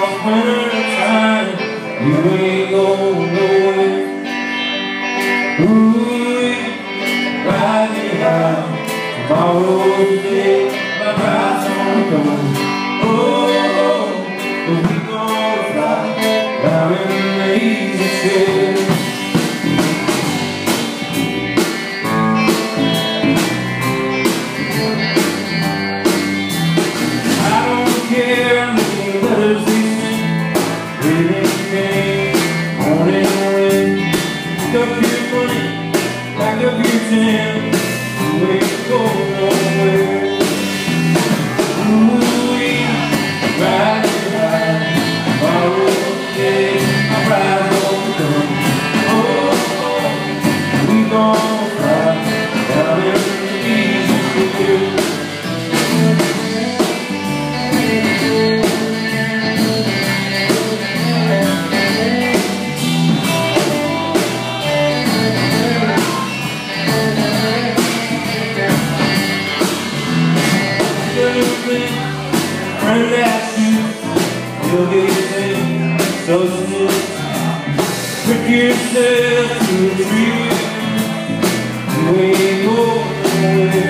winter time You. ain't going nowhere Ooh, riding high Tomorrow's day, my pride's gonna come Oh, Run that shoe, you'll get so still. Trick yourself to a tree, you ain't going